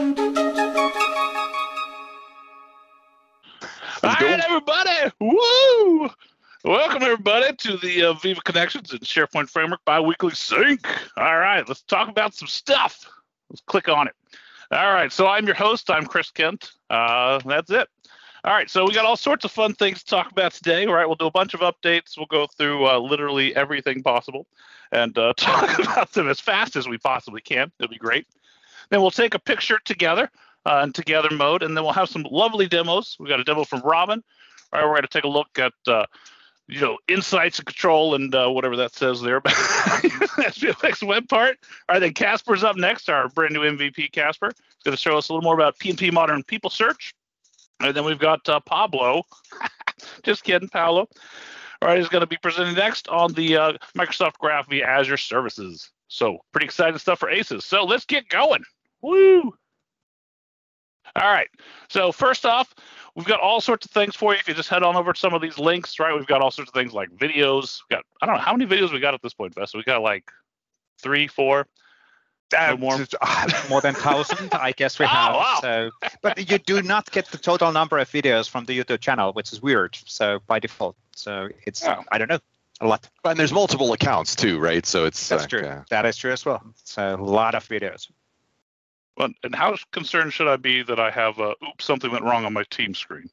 All right, everybody. Woo! Welcome, everybody, to the uh, Viva Connections and SharePoint Framework bi-weekly sync. All right, let's talk about some stuff. Let's click on it. All right, so I'm your host. I'm Chris Kent. Uh, that's it. All right, so we got all sorts of fun things to talk about today. All right, we'll do a bunch of updates. We'll go through uh, literally everything possible and uh, talk about them as fast as we possibly can. It'll be great. Then we'll take a picture together uh, in together mode, and then we'll have some lovely demos. We've got a demo from Robin. All right, we're going to take a look at uh, you know insights and control and uh, whatever that says there. SPFX web part. All right, then Kasper's up next. Our brand new MVP Kasper going to show us a little more about PnP Modern People Search. And then we've got uh, Pablo. Just kidding, Paolo. All right, he's going to be presenting next on the uh, Microsoft Graph via Azure Services. So pretty exciting stuff for ACES. So let's get going. Woo! All right. So first off, we've got all sorts of things for you. If you just head on over to some of these links, right? We've got all sorts of things like videos. We got I don't know how many videos we got at this point, Vesa. We got like three, four. Uh, more. more than thousand, I guess we have. Oh, wow. So, but you do not get the total number of videos from the YouTube channel, which is weird. So by default, so it's Oh. I don't know a lot. And there's multiple accounts too, right? So it's That's uh, true. yeah. That is true as well. So a lot of videos. Well, and how concerned should I be that I have uh, oops something went wrong on my team screen?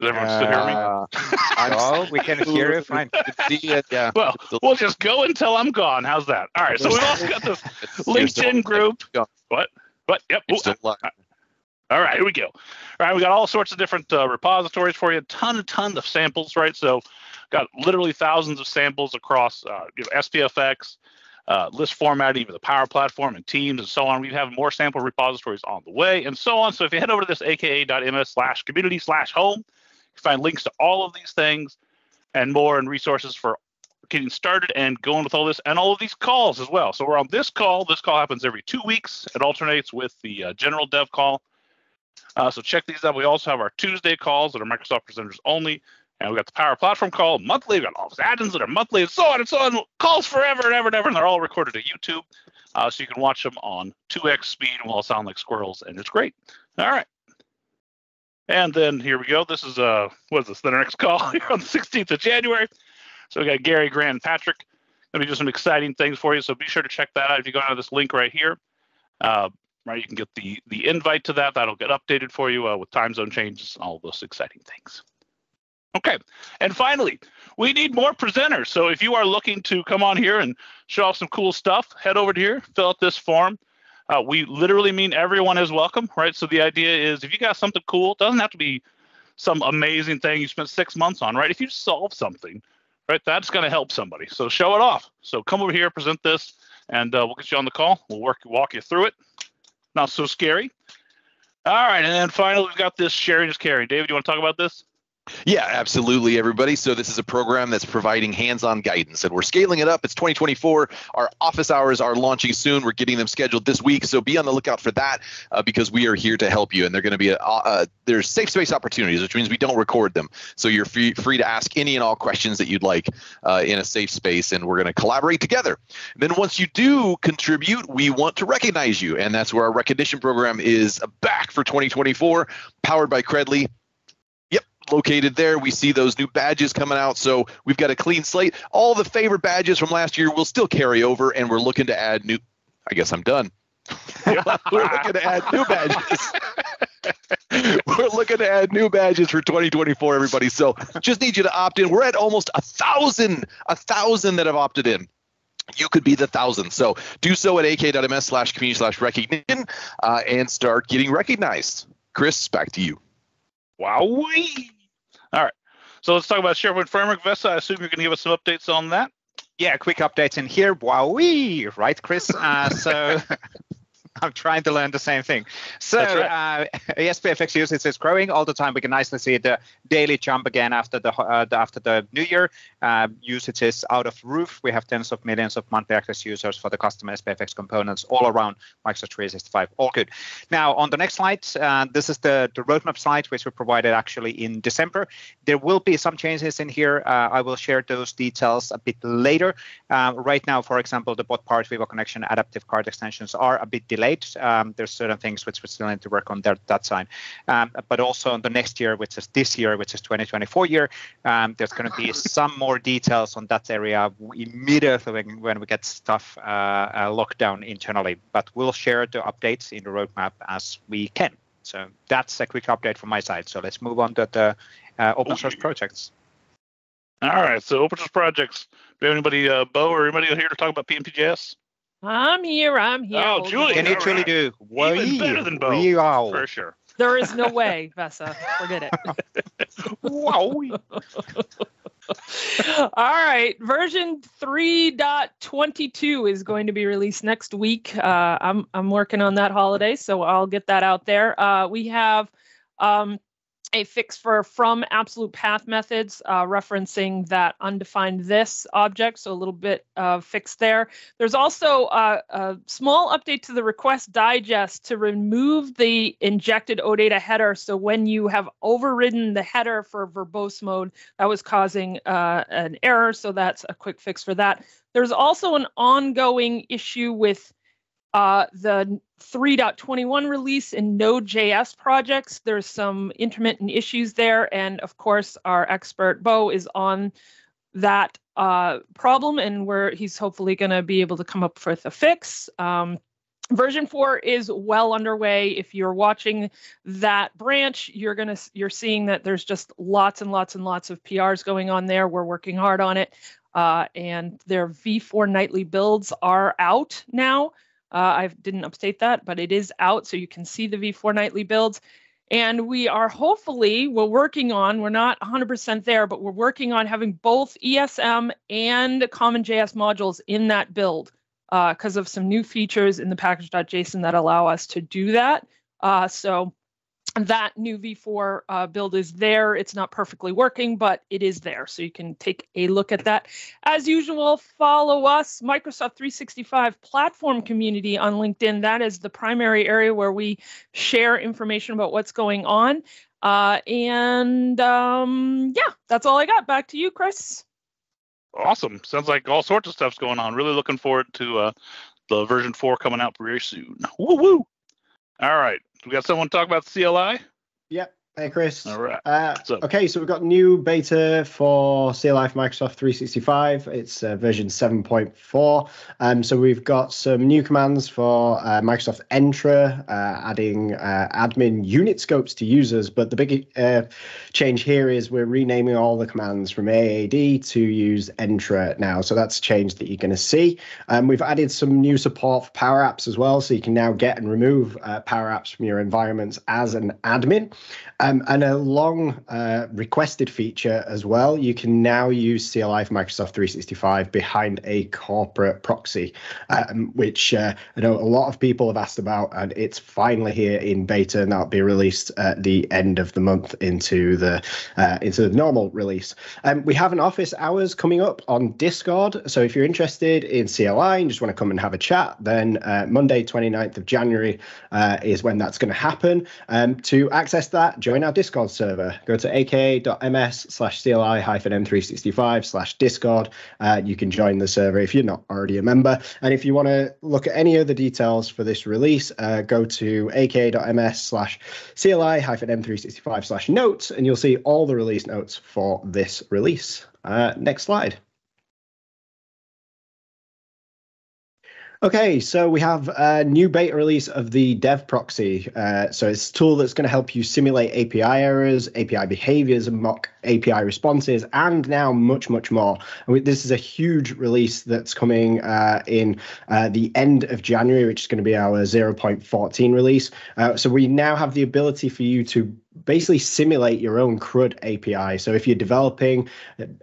Does everyone still hear me? Uh, I'm oh, we can hear you fine. See it, yeah. Well, we'll just go until I'm gone. How's that? All right. So we've also got this It's- you're still- LinkedIn group. What? What? Yep. Ooh, still. All right, here we go. All right, we got all sorts of different uh, repositories for you, a ton and ton of samples, right? So, got literally thousands of samples across uh, you know, SPFX, uh, list formatting, even the Power Platform and Teams and so on. We have more sample repositories on the way and so on. So, if you head over to this aka.ms slash community slash home, you find links to all of these things and more and resources for getting started and going with all this and all of these calls as well. So, we're on this call. This call happens every two weeks. It alternates with the uh, general dev call. Uh, so check these out. We also have our Tuesday calls that are Microsoft presenters only. And we got the Power Platform call monthly. We got all these add-ins that are monthly and so on and so on. Calls forever and ever and ever. And they're all recorded to YouTube. Uh, so you can watch them on 2x speed and we'll all sound like squirrels. And it's great. All right. And then here we go. This is uh what is this? The next call here on the 16th of January. So we got Gary, Grant, Patrick. Gonna do some exciting things for you. So be sure to check that out if you go down to this link right here. Uh, right, you can get the the invite to that. That'll get updated for you uh, with time zone changes all those exciting things. Okay, and finally, we need more presenters. So if you are looking to come on here and show off some cool stuff, head over to here, fill out this form. Uh, we literally mean everyone is welcome, right? So the idea is if you got something cool, it doesn't have to be some amazing thing you spent six months on, right? If you solve something, right, that's going to help somebody. So show it off. So come over here, present this, and uh, we'll get you on the call. We'll work walk you through it. Not so scary. All right, and then finally we've got this sharing is caring. David, you want to talk about this? Yeah, absolutely, everybody. So this is a program that's providing hands-on guidance, and we're scaling it up. It's 2024. Our office hours are launching soon. We're getting them scheduled this week, so be on the lookout for that uh, because we are here to help you. And they're going to be a, uh, there's safe space opportunities, which means we don't record them, so you're free, free to ask any and all questions that you'd like uh, in a safe space, and we're going to collaborate together. Then once you do contribute, we want to recognize you, and that's where our recognition program is back for 2024, powered by Credly located there. We see those new badges coming out. So we've got a clean slate. All the favorite badges from last year will still carry over, and we're looking to add new. I guess I'm done. we're looking to add new badges. we're looking to add new badges for 2024, everybody. So just need you to opt in. We're at almost a thousand, a thousand that have opted in. You could be the thousand. So do so at ak.ms slash community slash recognition uh, and start getting recognized. Chris, back to you. Wowee! All right. So let's talk about SharePoint Framework. Vesa, I assume you're going to give us some updates on that. Yeah, quick updates in here. Wowee, right, Chris? Uh, so I'm trying to learn the same thing. So That's uh, SPFX usage is growing all the time. We can nicely see the daily jump again after the, uh, the after the new year. Uh, usage is out of roof. We have tens of millions of monthly active users for the custom SPFX components all around Microsoft 365. All good. Now on the next slide, uh, this is the, the roadmap slide which we provided actually in December. There will be some changes in here. Uh, I will share those details a bit later. Uh, right now, for example, the bot part Viva connection adaptive card extensions are a bit delayed Um, there's certain things which we still need to work on there, that side. Um, but also on the next year, which is this year, which is 2024 year, um, there's going to be some more details on that area immediately when, when we get stuff uh, uh, locked down internally. But we'll share the updates in the roadmap as we can. So that's a quick update from my side. So let's move on to the uh, open source projects. All right. So open source projects. Do we have anybody, uh, Bo or anybody here to talk about PnPJS? I'm here. I'm here. Oh, Julie. Can you truly right. do? Even better than Bo. Wow. For sure. There is no way, Vesa. Forget it. wow. All right, version 3.22 is going to be released next week. Uh, I'm I'm working on that holiday, so I'll get that out there. Uh, we have um, a fix for from absolute path methods, uh, referencing that undefined this object, so a little bit of fix there. There's also uh, a small update to the request digest to remove the injected OData header. So when you have overridden the header for verbose mode, that was causing uh, an error. So that's a quick fix for that. There's also an ongoing issue with uh, the 3.21 release in Node.js projects. There's some intermittent issues there. And of course, our expert Bo is on that uh, problem and where he's hopefully going to be able to come up with a fix. Um, version 4 is well underway if you're watching that branch you're going to you're seeing that there's just lots and lots and lots of prs going on there we're working hard on it uh, and their v4 nightly builds are out now uh, I didn't update that, but it is out, so you can see the V4 nightly builds. And we are hopefully, we're working on, we're not 100% there, but we're working on having both ESM and CommonJS modules in that build because uh, of some new features in the package.json that allow us to do that. Uh, so that new v4 uh, build is there. It's not perfectly working, but it is there. So you can take a look at that. As usual, follow us, Microsoft 365 platform community on LinkedIn. That is the primary area where we share information about what's going on. Uh, and um, yeah, that's all I got. Back to you, Chris. Awesome. Sounds like all sorts of stuff's going on. Really looking forward to uh, the version 4 coming out very soon. Woo woo. All right. We got someone talk about CLI? Yep. Hey, Chris. All right. Uh, okay, so we've got new beta for CLI for Microsoft 365. It's uh, version 7.4. Um, so we've got some new commands for uh, Microsoft Entra, uh, adding uh, admin unit scopes to users. But the big uh, change here is we're renaming all the commands from AAD to use Entra now. So that's a change that you're going to see. Um, we've added some new support for Power Apps as well. So you can now get and remove Power Apps from your environments as an admin. Um, and a long uh, requested feature as well. You can now use CLI for Microsoft 365 behind a corporate proxy, um, which uh, I know a lot of people have asked about, and it's finally here in beta, and that'll be released at the end of the month into the uh, into the normal release. Um, we have an office hours coming up on Discord, so if you're interested in CLI and just want to come and have a chat, then uh, Monday, 29th of January uh, is when that's going to happen. Um, to access that, join our Discord server. Go to aka.ms slash CLI hyphen M365 slash Discord. Uh, you can join the server if you're not already a member. And if you want to look at any other details for this release, uh, go to aka.ms slash CLI hyphen M365 slash notes, and you'll see all the release notes for this release. Uh, next slide. Okay, so we have a new beta release of the Dev Proxy. Uh, so it's a tool that's going to help you simulate API errors, API behaviors, and mock API responses, and now much, much more. This is a huge release that's coming uh, in uh, the end of January, which is going to be our 0.14 release. Uh, so we now have the ability for you to basically simulate your own CRUD API. So if you're developing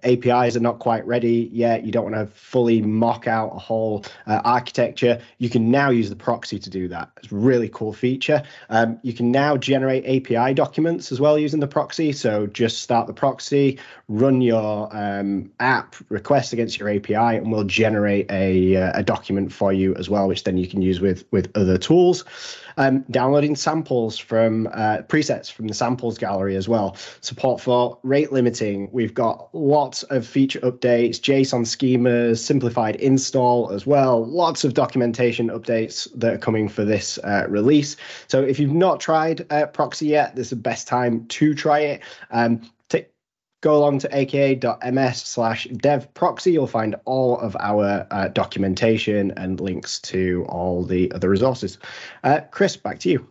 APIs are not quite ready yet, you don't want to fully mock out a whole uh, architecture, you can now use the proxy to do that. It's a really cool feature. Um, you can now generate API documents as well using the proxy. So just start the proxy, run your um, app request against your API, and we'll generate a, uh, a document for you as well, which then you can use with with other tools. Um, downloading samples from uh, presets from the samples gallery as well. Support for rate limiting. We've got lots of feature updates, JSON schemas, simplified install as well. Lots of documentation updates that are coming for this uh, release. So if you've not tried uh, Proxy yet, this is the best time to try it. Um, go along to aka.ms slash dev proxy. You'll find all of our uh, documentation and links to all the other resources. Uh, Chris, back to you.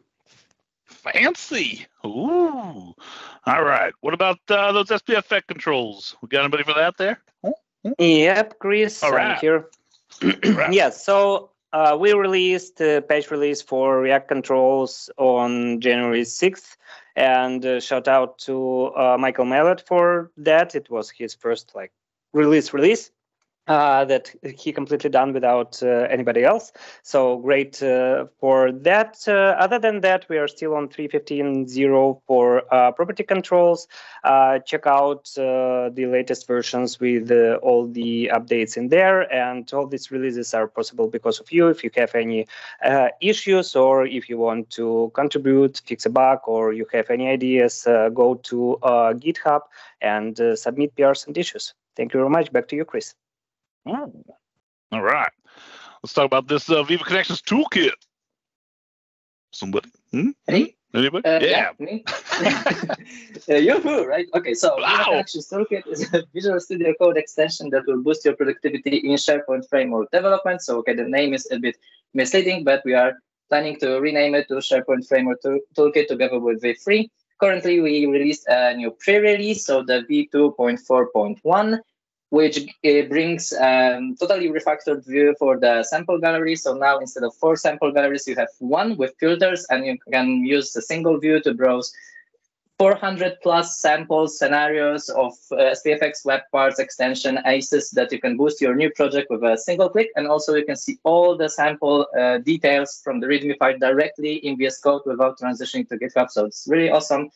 Fancy. Ooh. All right. What about uh, those SPFX controls? We got anybody for that there? Yep, Chris. All right. I'm here. right. yes. So uh, we released a patch release for React controls on January 6th. And uh, shout out to uh, Michael Mallet for that. It was his first like release release uh, that he completely done without uh, anybody else. So great uh, for that. Uh, other than that, we are still on 3.15.0 for uh, property controls. Uh, check out the latest versions with all the updates in there. And all these releases are possible because of you. If you have any issues or if you want to contribute, fix a bug, or you have any ideas, go to GitHub and submit PRs and issues. Thank you very much. Back to you, Chris. Ooh. All right. Let's talk about this uh, Viva Connections toolkit. Somebody? Hmm? Any? Anybody? Uh, yeah. yeah. me. uh, Yoo-hoo, right? Okay, so Wow. Viva Connections Toolkit is a Visual Studio Code extension that will boost your productivity in SharePoint framework development. So, okay, the name is a bit misleading, but we are planning to rename it to SharePoint Framework Tool- Toolkit together with V3. Currently, we released a new pre-release, so the V2.4.1, which brings um, totally refactored view for the sample gallery. So now instead of four sample galleries, you have one with filters, and you can use the single view to browse 400 plus samples, scenarios of uh, SPFX web parts extension ACES that you can boost your new project with a single click. And also you can see all the sample uh, details from the README file directly in VS Code without transitioning to GitHub. So it's really awesome.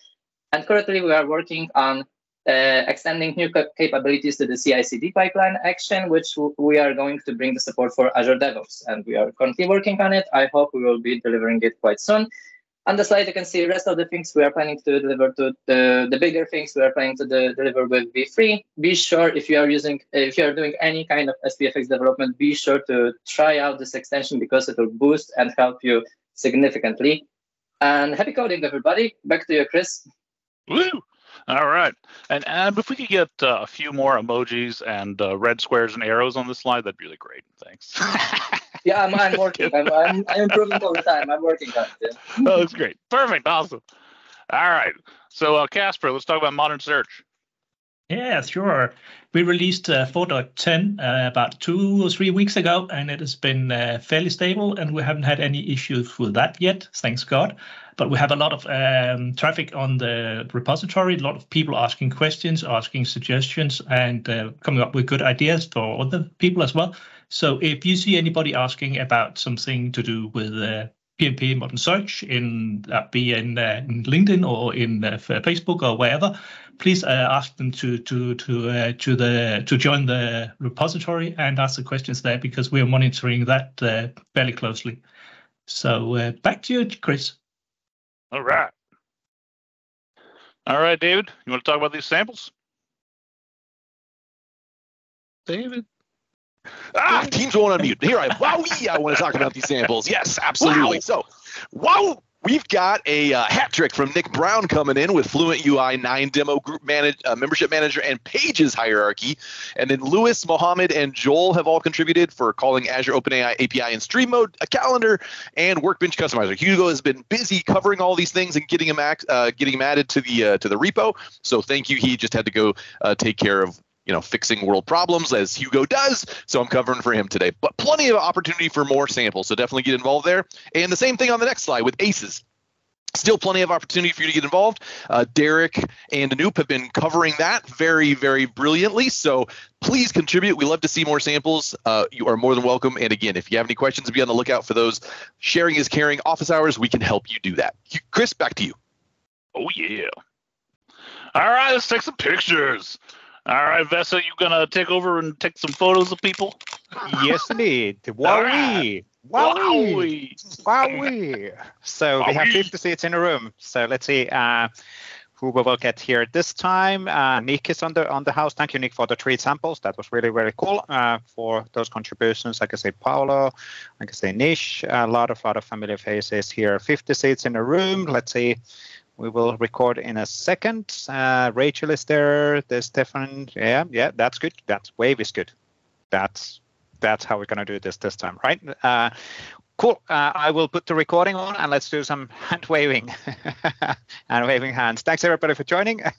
And currently we are working on uh, extending new cap- capabilities to the CI/CD pipeline action, which we are going to bring the support for Azure DevOps, and we are currently working on it. I hope we will be delivering it quite soon. On the slide, you can see the rest of the things we are planning to deliver to the, the bigger things we are planning to de- deliver with V3. Be sure if you are using, if you are doing any kind of SPFX development, be sure to try out this extension because it will boost and help you significantly. And happy coding, everybody. Back to you, Chris. Woo! All right. And, and if we could get uh, a few more emojis and uh, red squares and arrows on the slide, that'd be really great. Thanks. Yeah, I'm, I'm working. I'm, I'm, I'm improving all the time. I'm working on it. yeah. oh, that's great. Perfect. Awesome. All right. So, uh, Kasper, let's talk about modern search. Yeah, sure. We released uh, 4.10 uh, about two or three weeks ago, and it has been uh, fairly stable, and we haven't had any issues with that yet, thanks God. But we have a lot of um, traffic on the repository, a lot of people asking questions, asking suggestions, and uh, coming up with good ideas for other people as well. So if you see anybody asking about something to do with uh, PNP modern search in that be in, uh, in LinkedIn or in uh, Facebook or wherever, please uh, ask them to to to uh, to the to join the repository and ask the questions there because we are monitoring that uh, fairly closely. So uh, back to you, Chris. All right. All right, David, you want to talk about these samples? David? Ah, teams won't unmute. Here I wowie, I want to talk about these samples. Yes, absolutely. Wow. So, wow, we've got a uh, hat trick from Nick Brown coming in with Fluent UI 9 demo group manage, uh, membership manager and pages hierarchy. And then Lewis, Mohammed, and Joel have all contributed for calling Azure OpenAI API in stream mode, a calendar, and Workbench customizer. Hugo has been busy covering all these things and getting them ac- uh, getting them added to the uh, to the repo. So thank you. He just had to go uh, take care of you know, fixing world problems as Hugo does. So I'm covering for him today. But plenty of opportunity for more samples. So definitely get involved there. And the same thing on the next slide with ACEs. Still plenty of opportunity for you to get involved. Uh, Derek and Anoop have been covering that very, very brilliantly. So please contribute. We love to see more samples. Uh, you are more than welcome. And again, if you have any questions, be on the lookout for those. Sharing is caring office hours. We can help you do that. Chris, back to you. Oh, yeah. All right, let's take some pictures. All right, Vesa, you gonna take over and take some photos of people? yes, indeed. Wowie. Wowee! Wowee! So we have 50 seats in a room. So let's see uh, who we will get here this time. Uh, Nick is on the on the house. Thank you, Nick, for the three samples. That was really very cool. Uh, for those contributions, I can say Paolo, I can say Nish. A lot of lot of familiar faces here. 50 seats in a room. Let's see. We will record in a second. Uh, Rachel is there. There's Stefan. Yeah, yeah, that's good. That wave is good. That's that's how we're going to do this this time, right? Uh, cool. Uh, I will put the recording on and let's do some hand waving and waving hands. Thanks everybody for joining.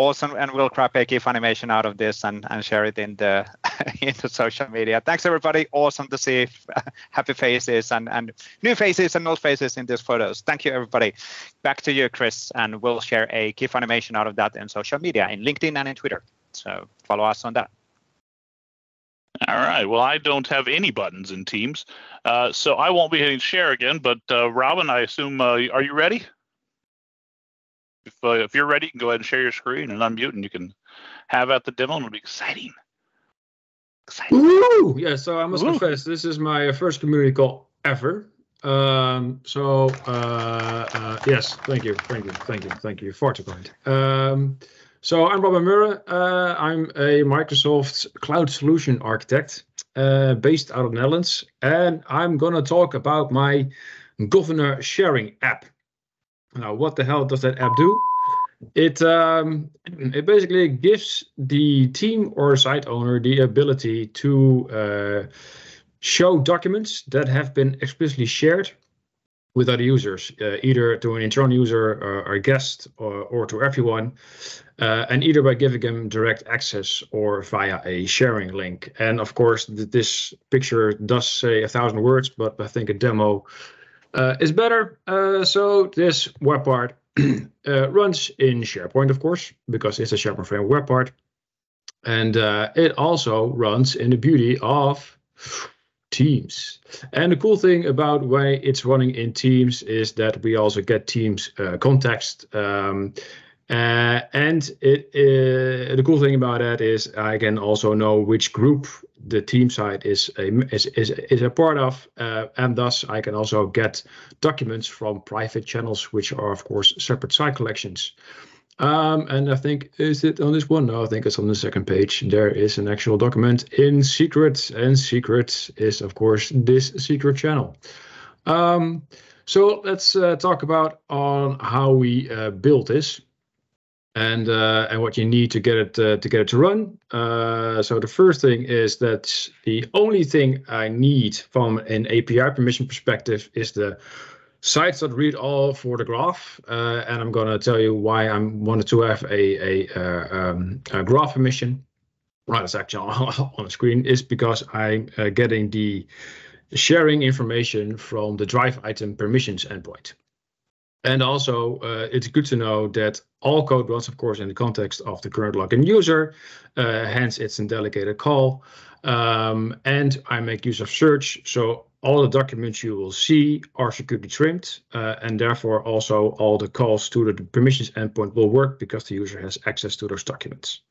awesome, and we'll grab a GIF animation out of this and, and share it in the into social media. Thanks everybody. Awesome to see happy faces and, and new faces and old faces in these photos. Thank you everybody. Back to you, Chris, and we'll share a GIF animation out of that in social media, in LinkedIn and in Twitter. So follow us on that. All right. Well, I don't have any buttons in Teams, uh, so I won't be hitting share again. But uh, Robin, I assume, uh, are you ready? If uh, if you're ready, you can go ahead and share your screen and unmute, and you can have at the demo, and it'll be exciting. Exciting. Ooh, yeah. So I must Ooh. confess, this is my first community call ever. Um, so uh, uh, yes, thank you, thank you, thank you, thank you for the point. Um, so I'm Robin Meure. Uh, I'm a Microsoft Cloud Solution Architect uh, based out of Netherlands, and I'm gonna talk about my Governor Sharing app. Now, what the hell does that app do? It um, it basically gives the team or site owner the ability to uh, show documents that have been explicitly shared with other users, uh, either to an internal user or, or a guest or, or to everyone, uh, and either by giving them direct access or via a sharing link. And of course, th this picture does say a thousand words, but I think a demo uh, is better. Uh, so this web part uh, runs in SharePoint, of course, because it's a SharePoint frame web part. And uh, it also runs in the beauty of Teams. And the cool thing about why it's running in Teams is that we also get Teams uh, context. Um, uh, and it uh, the cool thing about that is I can also know which group the team side is a is is, is a part of, uh, and thus I can also get documents from private channels, which are of course separate site collections. Um, and I think, is it on this one? No, I think it's on the second page. There is an actual document in secret, and secret is, of course, this secret channel. Um, so let's uh, talk about on how we uh, build this and uh, and what you need to get it uh, to get it to run. Uh, so the first thing is that the only thing I need from an API permission perspective is the sites.read all for the graph, uh, and I'm going to tell you why I'm wanted to have a a, uh, um, a graph permission. Right, it's actually on, on the screen is because I'm uh, getting the sharing information from the drive item permissions endpoint. And also, uh, it's good to know that all code runs, of course, in the context of the current login user. Uh, hence, it's a delegated call. Um, and I make use of search. So all the documents you will see are securely trimmed. Uh, and therefore, also all the calls to the permissions endpoint will work because the user has access to those documents.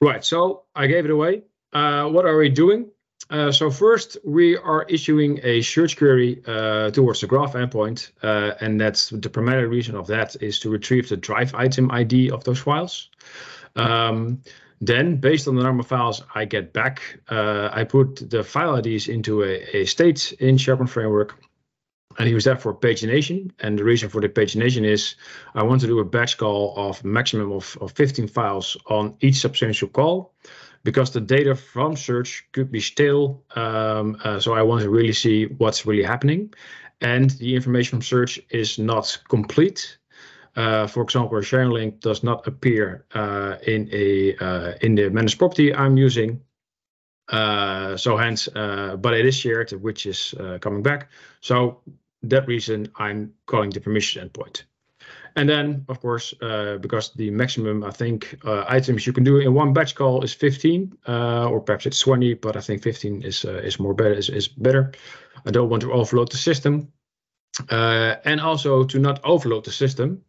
Right, so I gave it away. What are we doing? Uh, so first, we are issuing a search query uh, towards the graph endpoint, uh, and that's the primary reason of that is to retrieve the drive item ID of those files. Um, then, based on the number of files I get back, uh, I put the file IDs into a, a state in SharePoint Framework, and use that for pagination. And the reason for the pagination is I want to do a batch call of maximum of, of 15 files on each substantial call because the data from search could be stale. Um, uh, so I want to really see what's really happening. And the information from search is not complete. Uh, for example, a sharing link does not appear uh, in a uh, in the managed property I'm using. Uh, so hence, uh, but it is shared, which is coming back. So that reason I'm calling the permission endpoint. And then, of course, uh, because the maximum, I think, uh, items you can do in one batch call is 15, uh, or perhaps it's 20, but I think 15 is uh, is more better. Is, is better. I don't want to overload the system, uh, and also to not overload the system,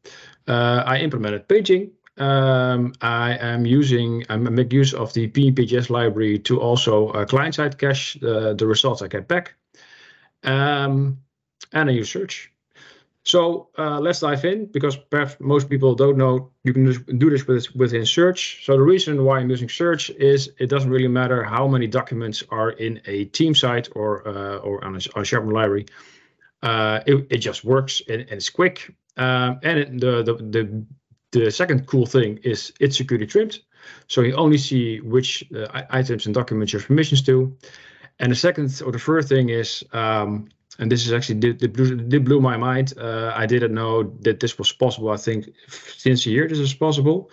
uh, I implemented paging. um, I am using, I make use of the PnPJS library to also client-side cache the results I get back. Um, and I use search. So uh, let's dive in because perhaps most people don't know you can do this with, within search. So the reason why I'm using search is it doesn't really matter how many documents are in a team site or uh, or on a, on a SharePoint library. Uh, it, it just works and, and it's quick. Um, and it, the, the the the second cool thing is it's security trimmed. So you only see which uh, items and documents you have permissions to. And the second or the third thing is um, and this is actually did, blew, did blew my mind. Uh, I didn't know that this was possible. I think since a year this is possible.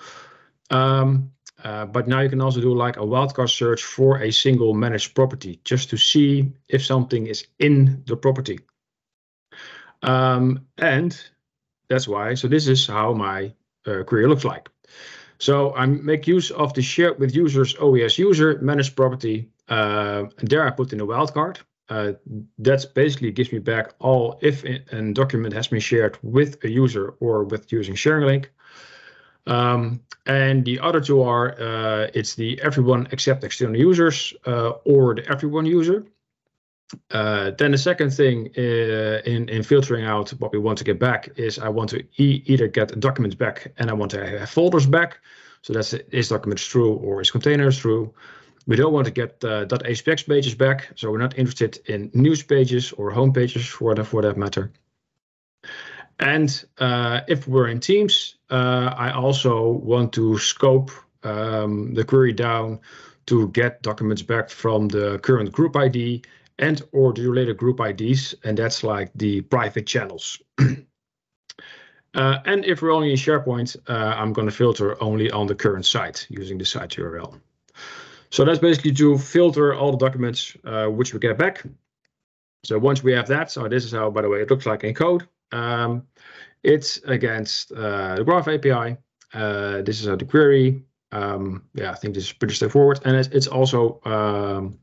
Um, uh, but now you can also do like a wildcard search for a single managed property just to see if something is in the property. Um, and that's why. So this is how my uh, query looks like. So I make use of the SharedWithUsersOWSUser managed property. Uh, and there I put in a wildcard uh, that basically gives me back all if a document has been shared with a user or with using sharing link. Um, and the other two are uh, it's the everyone except external users uh, or the everyone user. Uh, then the second thing uh, in, in filtering out what we want to get back is I want to e either get documents back and I want to have folders back. So that's is documents true or is containers true. We don't want to get uh, .aspx pages back, so we're not interested in news pages or home pages for that, for that matter. And uh, if we're in Teams, uh, I also want to scope um, the query down to get documents back from the current group ID and or the related group IDs, and that's like the private channels. uh, and if we're only in SharePoint, uh, I'm going to filter only on the current site using the site URL. So that's basically to filter all the documents uh, which we get back. So once we have that, so this is how, by the way, it looks like in code. Um, it's against uh, the Graph API. Uh, this is how the query. Um, yeah, I think this is pretty straightforward. And it's, it's also, um,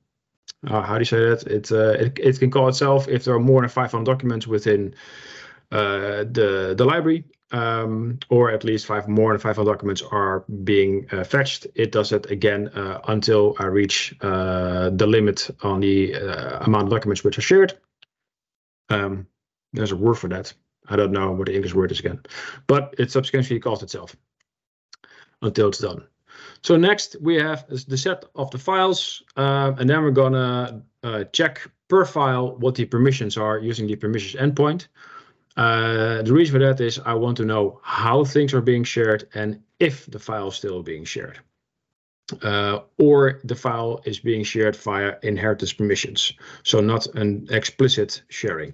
uh, how do you say that? It, uh, it, it can call itself if there are more than 500 documents within uh, the, the library um, or at least five more than 500 documents are being uh, fetched. It does it again uh, until I reach uh, the limit on the uh, amount of documents which are shared. Um, there's a word for that. I don't know what the English word is again, but it subsequently calls itself until it's done. So next we have the set of the files, uh, and then we're gonna uh, check per file what the permissions are using the permissions endpoint. Uh, the reason for that is I want to know how things are being shared and if the file is still being shared. Uh, or the file is being shared via inheritance permissions, so not an explicit sharing.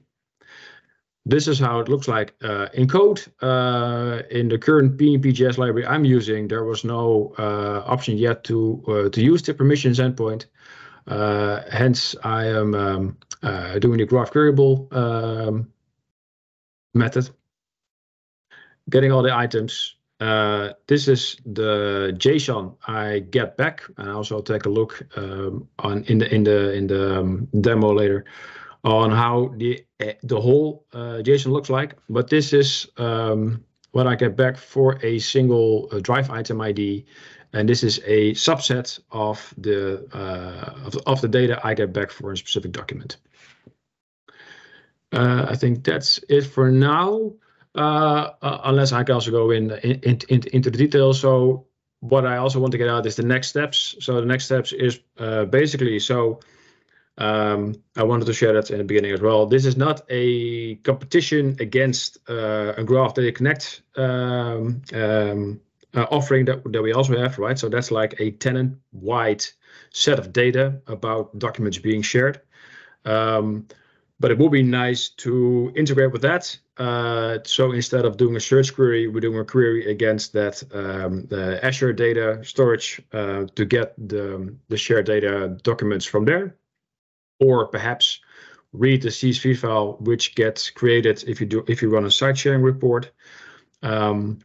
This is how it looks like uh, in code. Uh, in the current PnPJS library I'm using, there was no uh, option yet to uh, to use the permissions endpoint. hence, I am um, doing the graph queryable um, method. Getting all the items. Uh, this is the JSON I get back, and also take a look um, on in the in the in the um, demo later on how the the whole uh, JSON looks like. But this is um, what I get back for a single uh, drive item ID, and this is a subset of the uh, of, of the data I get back for a specific document. Uh, I think that's it for now, uh, uh, unless I can also go in, in, in, into the details. So what I also want to get out is the next steps. So the next steps is basically so um, I wanted to share that in the beginning as well. This is not a competition against a Graph Data Connect um, um, offering that, that we also have, right? So that's like a tenant-wide set of data about documents being shared. But it would be nice to integrate with that. Uh, so instead of doing a search query, we're doing a query against that um, the Azure data storage uh, to get the, the shared data documents from there. Or perhaps read the CSV file which gets created if you do if you run a site sharing report. Um,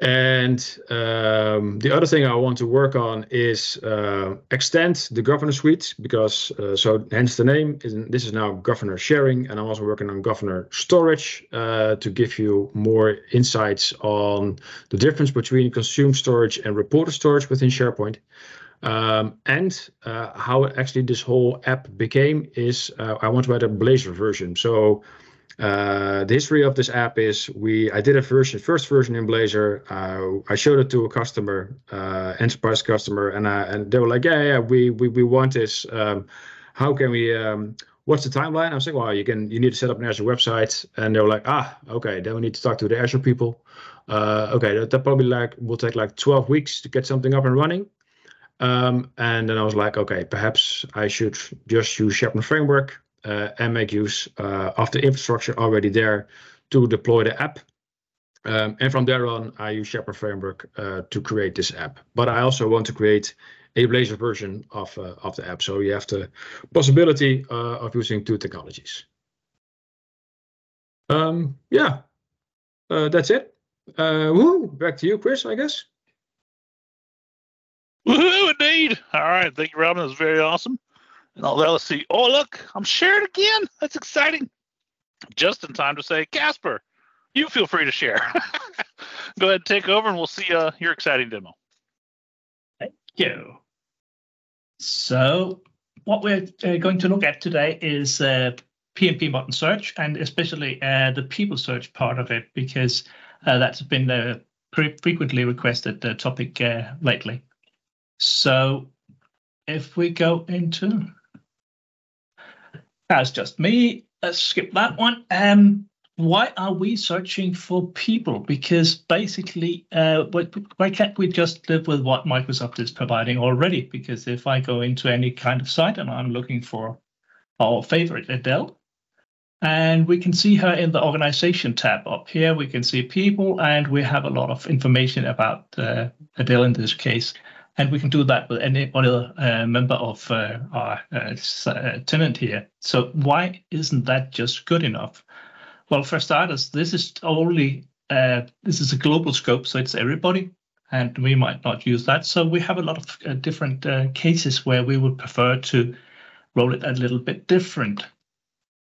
And um, the other thing I want to work on is uh, extend the governor suite because uh, so hence the name is this is now governor sharing and I'm also working on governor storage uh, to give you more insights on the difference between consumed storage and reported storage within SharePoint. Um, and uh, how actually this whole app became is uh, I want to add a Blazor version. So uh, the history of this app is we I did a version first version in Blazor. Uh, I showed it to a customer, uh, enterprise customer, and uh, and they were like, yeah, yeah, we we, we want this. Um, how can we? Um, what's the timeline? I was like, well, you can you need to set up an Azure website, and they were like, ah, okay, then we need to talk to the Azure people. Uh, okay, that, that probably like will take like 12 weeks to get something up and running. Um, and then I was like, okay, perhaps I should just use SharePoint Framework and make use uh, of the infrastructure already there to deploy the app. Um, and from there on, I use SharePoint Framework uh, to create this app. But I also want to create a Blazor version of uh, of the app, so you have the possibility uh, of using two technologies. Um, yeah, uh, that's it. woo, back to you, Chris. I guess. Woohoo! Indeed. All right, thank you, Robin. That was very awesome. And all let's see. Oh, look, I'm shared again. That's exciting. Just in time to say, Kasper, you feel free to share. Go ahead and take over, and we'll see uh, your exciting demo. Thank you. So, what we're uh, going to look at today is uh, PnP Modern Search, and especially uh, the people search part of it, because uh, that's been a frequently requested uh, topic uh, lately. So, if we go into that's just me. Let's skip that one. Um, why are we searching for people? Because basically, uh, why can't we just live with what Microsoft is providing already? Because if I go into any kind of site and I'm looking for our favorite Adele, and we can see her in the organization tab up here. We can see people, and we have a lot of information about uh, Adele in this case and we can do that with any other uh, member of uh, our uh, uh, tenant here. So why isn't that just good enough? Well, for starters, this is only uh, this is a global scope, so it's everybody, and we might not use that. So we have a lot of uh, different cases where we would prefer to roll it a little bit different.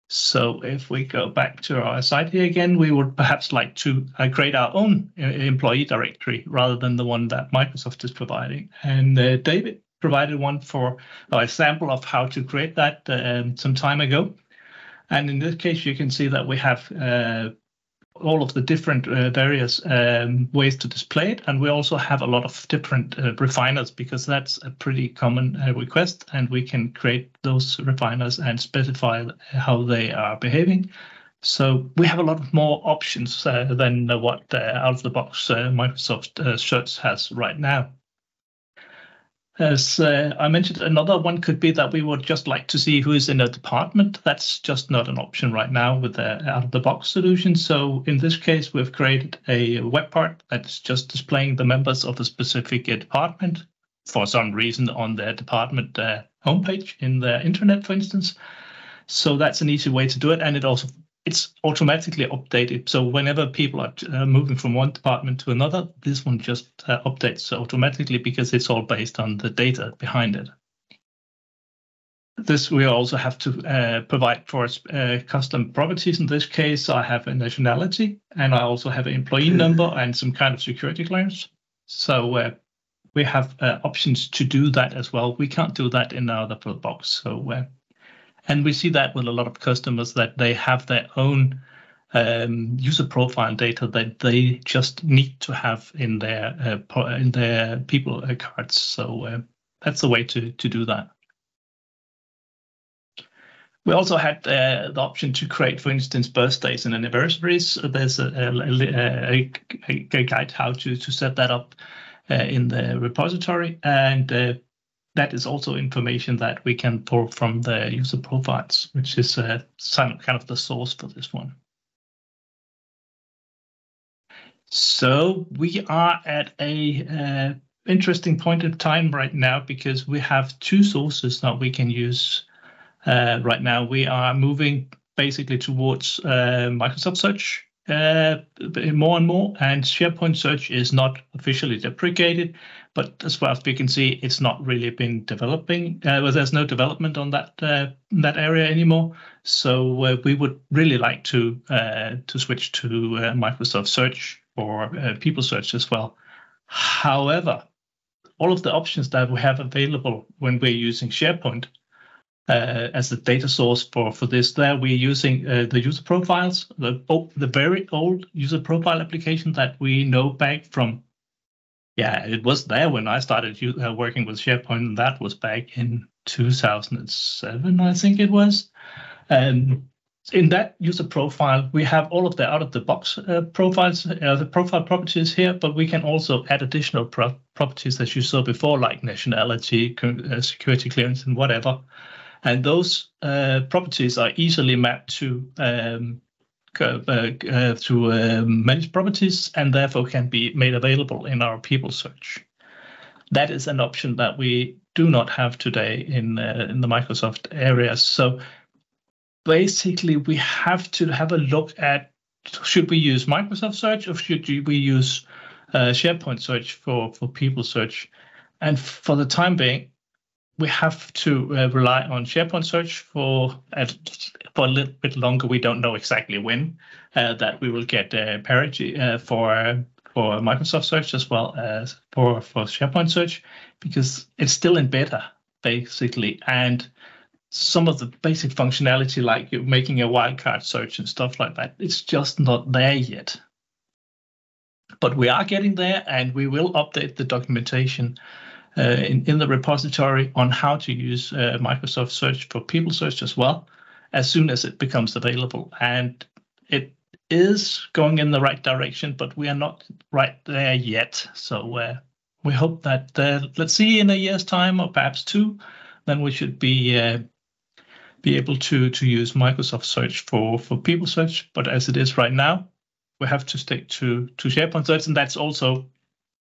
So if we go back to our site here again, we would perhaps like to uh, create our own uh, employee directory rather than the one that Microsoft is providing. And uh, David provided one for a sample of how to create that um, some time ago. And in this case, you can see that we have uh, all of the different uh, various um, ways to display it. And we also have a lot of different uh, refiners because that's a pretty common uh, request. And we can create those refiners and specify how they are behaving. So we have a lot of more options uh, than what uh, out of the box uh, Microsoft Search has right now. As uh, I mentioned, another one could be that we would just like to see who is in a department. That's just not an option right now with the out-of-the-box solution. So in this case, we've created a web part that's just displaying the members of a specific department for some reason on their department uh, homepage in the internet, for instance. So that's an easy way to do it, and it also it's automatically updated. So whenever people are uh, moving from one department to another, this one just uh, updates automatically because it's all based on the data behind it. This we also have to uh, provide for uh, custom properties. In this case, I have a nationality and I also have an employee number and some kind of security clearance. So uh, we have uh, options to do that as well. We can't do that in our other box. So and we see that with a lot of customers that they have their own um, user profile data that they just need to have in their uh, in their people uh, cards. So uh, that's a way to to do that. We also had uh, the option to create, for instance, birthdays and anniversaries. There's a, a, a, a guide how to to set that up uh, in the repository, and uh, that is also information that we can pull from the user profiles, which is uh, kind of the source for this one. So we are at a uh, interesting point in time right now because we have two sources that we can use uh, right now. We are moving basically towards uh, Microsoft Search uh, more and more, and SharePoint Search is not officially deprecated, but as far as we can see, it's not really been developing. Uh, well, there's no development on that uh, that area anymore. So uh, we would really like to uh, to switch to uh, Microsoft Search or People Search as well. However, all of the options that we have available when we're using SharePoint uh, as the data source for, for this. There we're using uh, the user profiles, the, oh, the very old user profile application that we know back from, yeah, it was there when I started uh, working with SharePoint, and that was back in 2007, I think it was. And in that user profile, we have all of the out-of-the-box uh, profiles, uh, the profile properties here, but we can also add additional pro properties as you saw before, like nationality, uh, security clearance, and whatever. And those uh, properties are easily mapped to um, uh, uh, to um, managed properties and therefore can be made available in our people search. That is an option that we do not have today in in the Microsoft area. So basically we have to have a look at should we use Microsoft Search or should we use uh, SharePoint Search for, for people search? And for the time being, we have to uh, rely on SharePoint Search for uh, for a little bit longer. We don't know exactly when uh, that we will get uh, parity uh, for for Microsoft Search as well as for for SharePoint Search because it's still in beta basically, and some of the basic functionality, like you're making a wildcard search and stuff like that, it's just not there yet. But we are getting there, and we will update the documentation uh, in, in the repository on how to use uh, Microsoft Search for People Search as well, as soon as it becomes available. And it is going in the right direction, but we are not right there yet. So uh, we hope that, uh, let's see, in a year's time or perhaps two, then we should be uh, be able to to use Microsoft Search for for people search. But as it is right now, we have to stick to to SharePoint Search, and that's also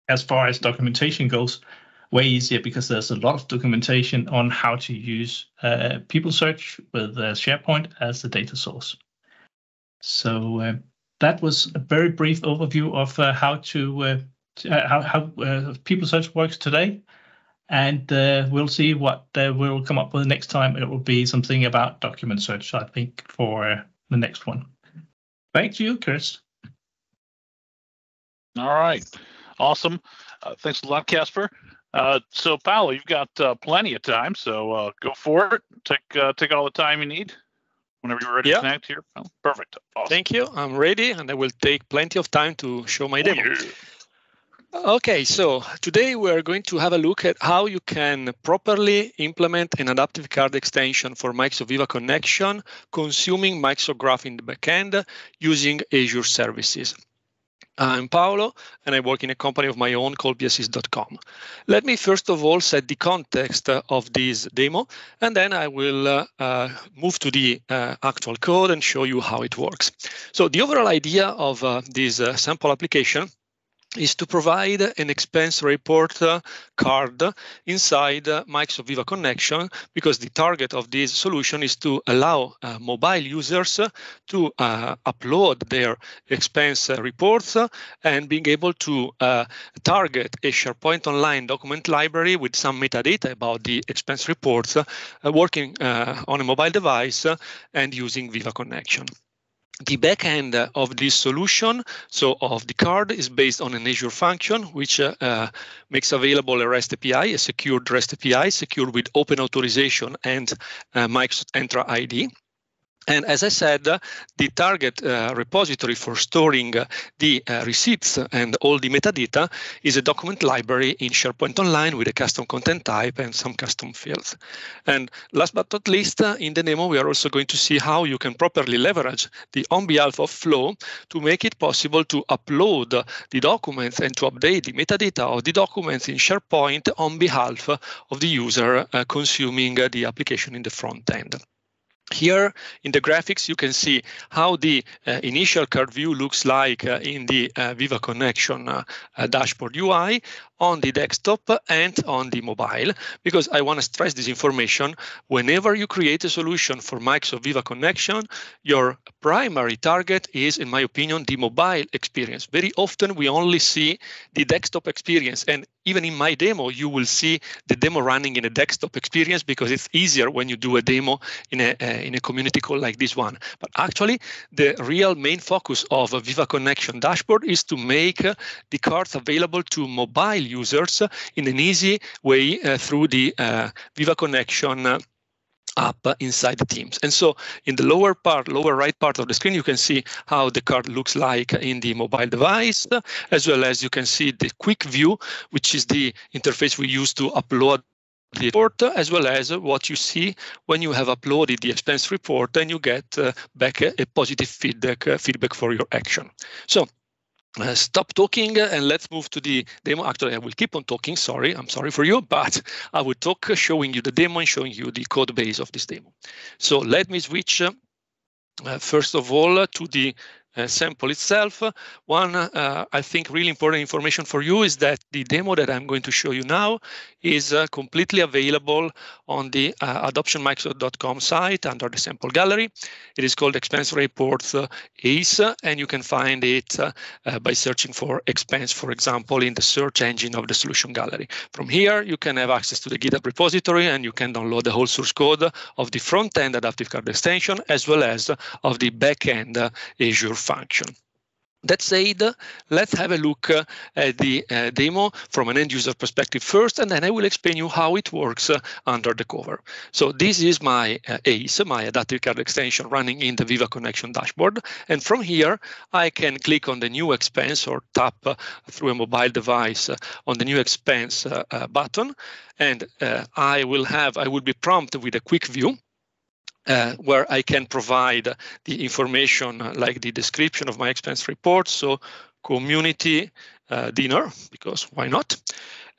as far as documentation goes way easier because there's a lot of documentation on how to use uh, people search with uh, SharePoint as the data source. So uh, that was a very brief overview of uh, how to, uh, uh, how, how people search works today and we'll see what we'll come up with next time. It will be something about document search, I think, for the next one. Back to you, Chris. All right, awesome. Thanks a lot, Kasper. Uh, so, Paolo, you've got uh, plenty of time, so go for it. Take take all the time you need. Whenever you're ready yeah. to connect here. Oh, perfect. Awesome. Thank you. I'm ready, and I will take plenty of time to show my demo. Yeah. Okay, so today we're going to have a look at how you can properly implement an adaptive card extension for Microsoft Viva Connection consuming Microsoft Graph in the backend using Azure services. I'm Paolo, and I work in a company of my own called PiaSys.com. Let me first of all set the context of this demo, and then I will uh, uh, move to the uh, actual code and show you how it works. So the overall idea of uh, this uh, sample application is to provide an expense report uh, card inside uh, Microsoft Viva Connection because the target of this solution is to allow uh, mobile users to uh, upload their expense reports and being able to target a SharePoint Online document library with some metadata about the expense reports working on a mobile device and using Viva Connection the backend of this solution, so of the card, is based on an Azure function, which uh, uh, makes available a REST API, a secured REST API, secured with open authorization and uh, Microsoft Entra ID. And as I said, the target uh, repository for storing uh, the uh, receipts and all the metadata is a document library in SharePoint Online with a custom content type and some custom fields. And last but not least, uh, in the demo, we are also going to see how you can properly leverage the on behalf of Flow to make it possible to upload the documents and to update the metadata of the documents in SharePoint on behalf of the user uh, consuming the application in the front end. Here in the graphics, you can see how the uh, initial card view looks like uh, in the uh, Viva Connection uh, uh, dashboard UI on the desktop and on the mobile, because I want to stress this information. Whenever you create a solution for Microsoft Viva Connection, your primary target is, in my opinion, the mobile experience. Very often we only see the desktop experience. And even in my demo, you will see the demo running in a desktop experience because it's easier when you do a demo in a, uh, in a community call like this one. But actually, the real main focus of Viva Connection dashboard is to make uh, the cards available to mobile users in an easy way uh, through the uh, Viva Connection app inside the Teams. And so in the lower part, lower right part of the screen, you can see how the card looks like in the mobile device, as well as you can see the quick view, which is the interface we use to upload the report, as well as what you see when you have uploaded the expense report and you get uh, back a, a positive feedback, uh, feedback for your action. So uh, stop talking and let's move to the demo. Actually, I will keep on talking. Sorry, I'm sorry for you, but I will talk uh, showing you the demo and showing you the code base of this demo. So let me switch uh, first of all to the uh, sample itself. One, uh, I think, really important information for you is that the demo that I'm going to show you now is uh, completely available on the uh, adoptionmicrosoft.com site under the sample gallery. It is called Expense Reports uh, ACE, and you can find it uh, by searching for expense, for example, in the search engine of the solution gallery. From here, you can have access to the GitHub repository and you can download the whole source code of the front-end adaptive card extension as well as of the back-end Azure function. That said, let's have a look at the uh, demo from an end user perspective first, and then I will explain you how it works uh, under the cover. So this is my uh, ACE, my adaptive card extension running in the Viva Connection dashboard. And from here, I can click on the new expense or tap uh, through a mobile device uh, on the new expense button. And I will have, I will be prompted with a quick view uh, where I can provide the information like the description of my expense report. So community uh, dinner, because why not?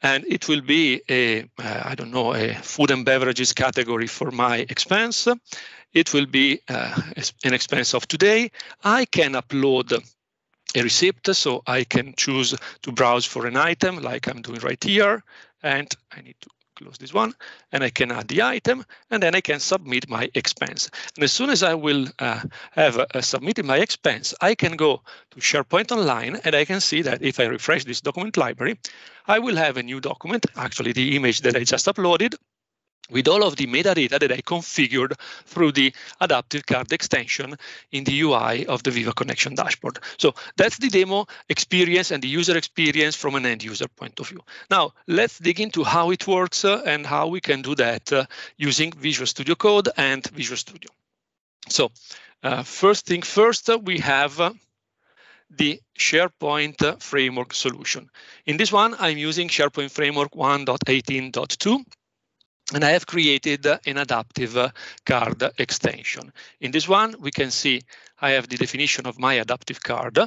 And it will be a, uh, I don't know, a food and beverages category for my expense. It will be uh, an expense of today. I can upload a receipt, so I can choose to browse for an item like I'm doing right here. And I need to close this one, and I can add the item, and then I can submit my expense. And as soon as I will uh, have uh, submitted my expense, I can go to SharePoint Online, and I can see that if I refresh this document library, I will have a new document, actually the image that I just uploaded, with all of the metadata that I configured through the adaptive card extension in the UI of the Viva Connection dashboard. So that's the demo experience and the user experience from an end user point of view. Now, let's dig into how it works uh, and how we can do that uh, using Visual Studio Code and Visual Studio. So uh, first thing first, uh, we have uh, the SharePoint framework solution. In this one, I'm using SharePoint Framework 1.18.2 and I have created an adaptive card extension. In this one, we can see I have the definition of my adaptive card.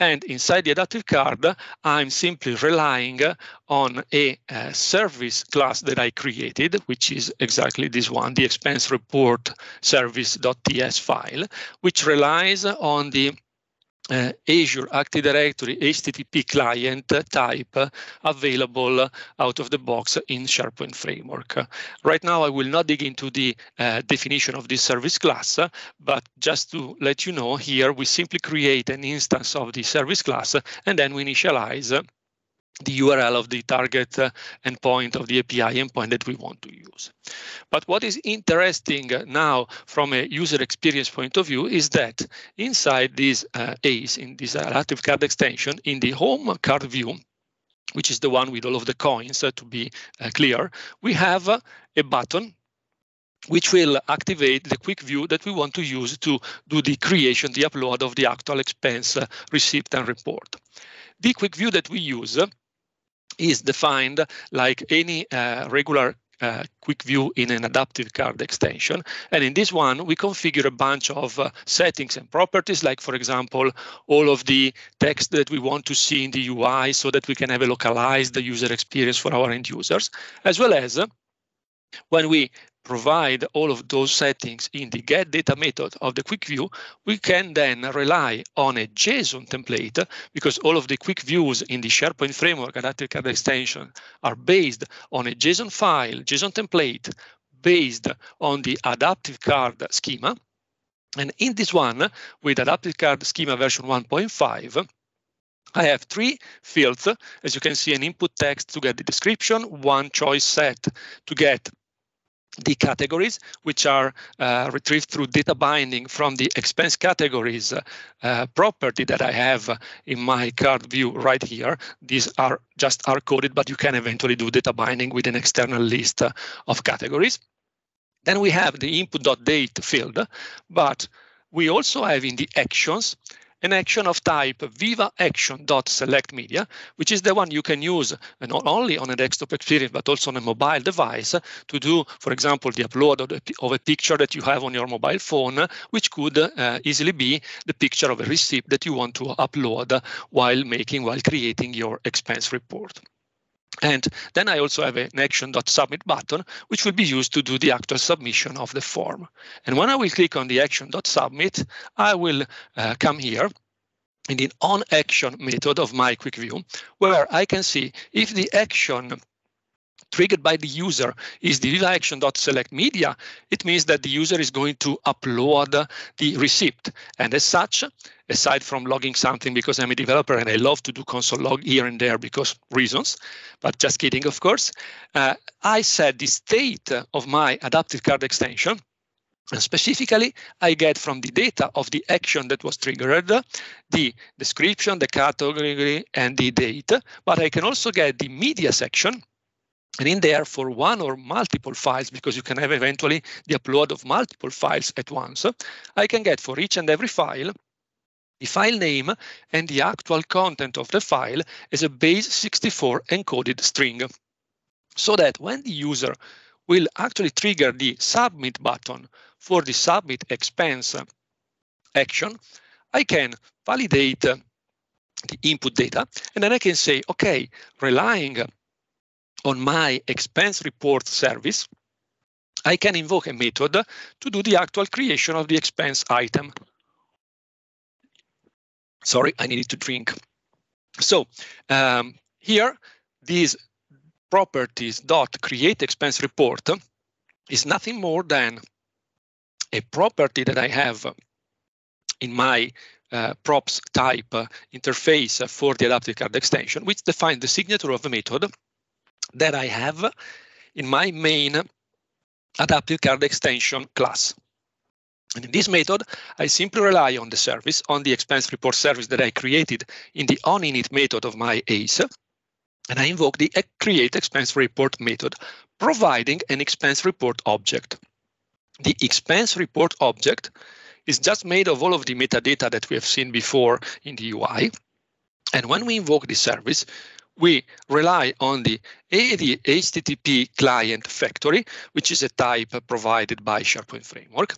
And inside the adaptive card, I'm simply relying on a, a service class that I created, which is exactly this one, the expense report service.ts file, which relies on the uh, Azure Active Directory HTTP client type available out of the box in SharePoint Framework. Right now, I will not dig into the uh, definition of this service class, but just to let you know, here we simply create an instance of the service class and then we initialize the URL of the target uh, endpoint of the API endpoint that we want to use. But what is interesting now from a user experience point of view is that inside this uh, ACE, in this adaptive card extension, in the home card view, which is the one with all of the coins uh, to be uh, clear, we have uh, a button which will activate the quick view that we want to use to do the creation, the upload of the actual expense uh, receipt and report. The quick view that we use is defined like any uh, regular uh, quick view in an adaptive card extension. And in this one, we configure a bunch of uh, settings and properties, like, for example, all of the text that we want to see in the UI so that we can have a localized the user experience for our end users, as well as when we provide all of those settings in the get data method of the quick view, we can then rely on a JSON template because all of the quick views in the SharePoint framework adaptive card extension are based on a JSON file, JSON template based on the adaptive card schema. And in this one, with adaptive card schema version 1.5, I have three fields, as you can see, an input text to get the description, one choice set to get the categories, which are uh, retrieved through data binding from the expense categories uh, property that I have in my card view right here. These are just are coded, but you can eventually do data binding with an external list of categories. Then we have the input.date field, but we also have in the actions an action of type viva action.select media, which is the one you can use not only on a desktop experience, but also on a mobile device to do, for example, the upload of, the, of a picture that you have on your mobile phone, which could uh, easily be the picture of a receipt that you want to upload while making, while creating your expense report. And then I also have an action.submit button, which will be used to do the actual submission of the form. And when I will click on the action.submit, I will uh, come here in the on action method of my quick view, where I can see if the action triggered by the user is the action.select media, it means that the user is going to upload the receipt. And as such, aside from logging something because I'm a developer and I love to do console log here and there because reasons, but just kidding, of course, uh, I set the state of my adaptive card extension and specifically, I get from the data of the action that was triggered, the description, the category, and the date, but I can also get the media section, and in there for one or multiple files, because you can have eventually the upload of multiple files at once, I can get for each and every file the file name and the actual content of the file as a base 64 encoded string. So that when the user will actually trigger the submit button for the submit expense action, I can validate the input data and then I can say, okay, relying on my expense report service, I can invoke a method to do the actual creation of the expense item. Sorry, I needed to drink. So um, here, these properties dot create expense report is nothing more than a property that I have in my uh, props type uh, interface for the adaptive card extension, which defines the signature of a method that I have in my main adaptive card extension class. And in this method, I simply rely on the service, on the expense report service that I created in the onInit method of my ACE, and I invoke the create expense report method, providing an expense report object. The expense report object is just made of all of the metadata that we have seen before in the UI. And when we invoke the service, we rely on the HTTP client factory, which is a type provided by SharePoint Framework.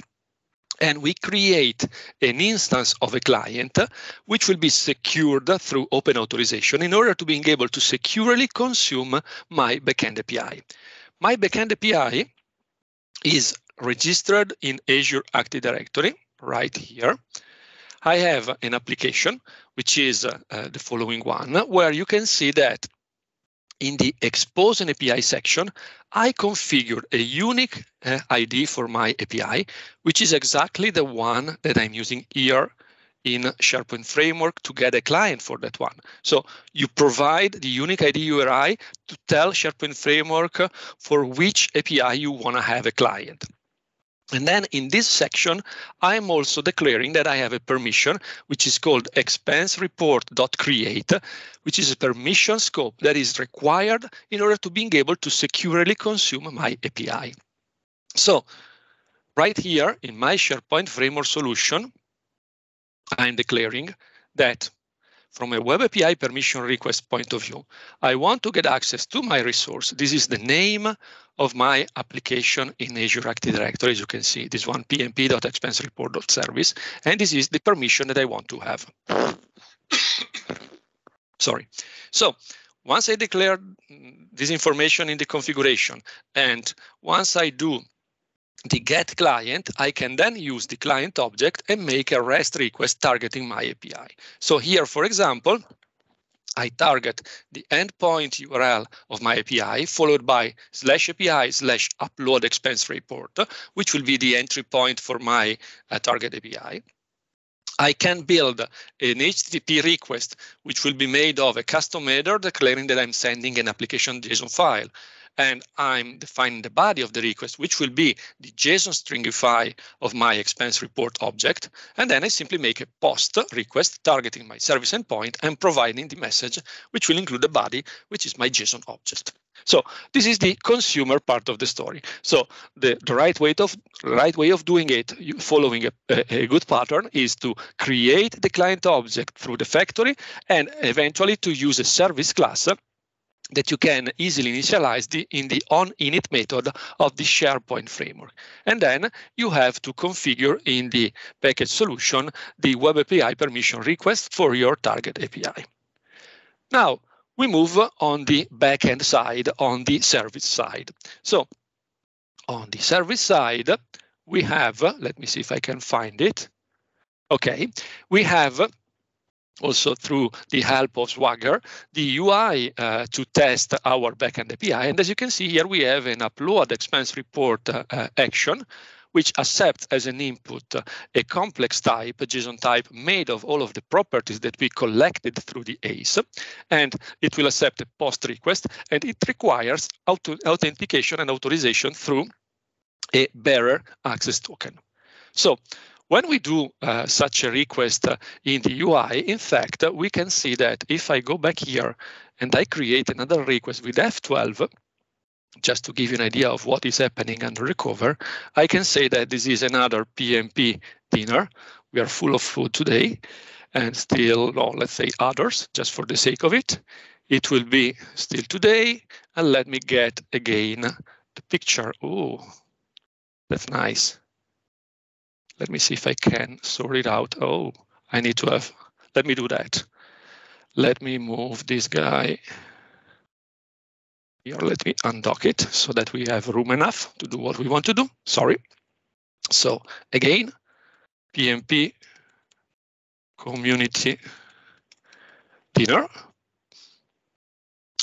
And we create an instance of a client which will be secured through open authorization in order to be able to securely consume my backend API. My backend API is registered in Azure Active Directory right here. I have an application, which is uh, the following one, where you can see that in the expose an API section, I configured a unique uh, ID for my API, which is exactly the one that I'm using here in SharePoint Framework to get a client for that one. So you provide the unique ID URI to tell SharePoint Framework for which API you want to have a client. And then in this section, I'm also declaring that I have a permission, which is called expense report.create, which is a permission scope that is required in order to being able to securely consume my API. So right here in my SharePoint framework solution, I'm declaring that from a web API permission request point of view, I want to get access to my resource. This is the name of my application in Azure Active Directory. As you can see, this one pnp.expensereport.service, and this is the permission that I want to have. Sorry. So once I declare this information in the configuration, and once I do the get client, I can then use the client object and make a REST request targeting my API. So here, for example, I target the endpoint URL of my API, followed by slash API slash upload expense report, which will be the entry point for my uh, target API. I can build an HTTP request, which will be made of a custom header declaring that I'm sending an application JSON file and I'm defining the body of the request, which will be the JSON stringify of my expense report object. And then I simply make a post request targeting my service endpoint and providing the message, which will include the body, which is my JSON object. So this is the consumer part of the story. So the, the right way of right way of doing it, following a, a, a good pattern, is to create the client object through the factory and eventually to use a service class that you can easily initialize the, in the on init method of the SharePoint framework. And then you have to configure in the package solution the Web API permission request for your target API. Now, we move on the backend side, on the service side. So on the service side, we have, let me see if I can find it. Okay, we have also through the help of Swagger, the UI uh, to test our backend API. And as you can see here, we have an upload expense report uh, uh, action, which accepts as an input uh, a complex type, a JSON type made of all of the properties that we collected through the ACE. And it will accept a post request, and it requires auto authentication and authorization through a bearer access token. So when we do uh, such a request uh, in the UI, in fact, uh, we can see that if I go back here and I create another request with F12, just to give you an idea of what is happening under recover, I can say that this is another PnP dinner. We are full of food today and still, no, let's say others, just for the sake of it. It will be still today. And let me get again the picture. Oh, that's nice. Let me see if I can sort it out. Oh, I need to have, let me do that. Let me move this guy here. Let me undock it so that we have room enough to do what we want to do. Sorry. So again, PnP community dinner.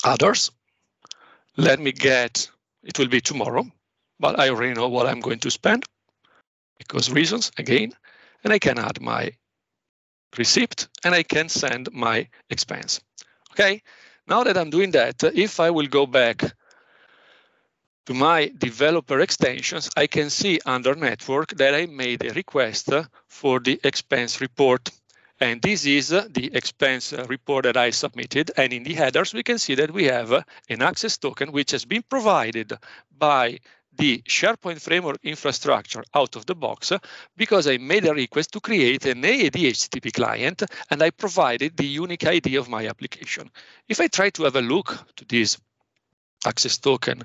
Others. Let me get, it will be tomorrow, but I already know what I'm going to spend because reasons again, and I can add my receipt and I can send my expense. Okay, now that I'm doing that, if I will go back to my developer extensions, I can see under network that I made a request for the expense report. And this is the expense report that I submitted. And in the headers, we can see that we have an access token which has been provided by the SharePoint framework infrastructure out of the box because I made a request to create an AAD HTTP client and I provided the unique ID of my application. If I try to have a look to this access token